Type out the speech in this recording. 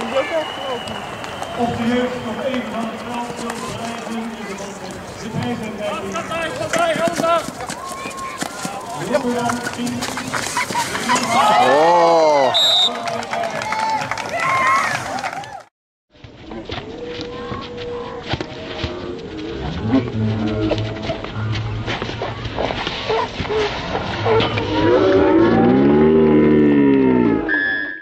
Ook. Op de jeugd nog even van het veld wil drijven. Ze krijgen een gaat daar Rosa! Oh!